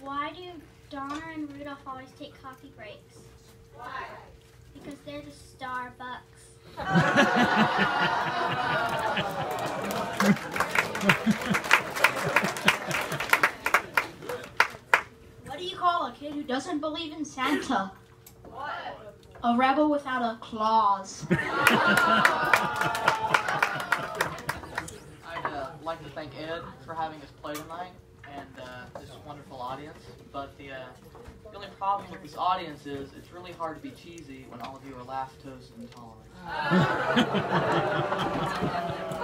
Why do Donner and Rudolph always take coffee breaks? Why? Because they're the Starbucks. What do you call a kid who doesn't believe in Santa? What? A rebel without a claws. I'd uh, like to thank Ed for having us play tonight and uh, this wonderful audience. But the, uh, the only problem with this audience is it's really hard to be cheesy when all of you are lactose intolerant.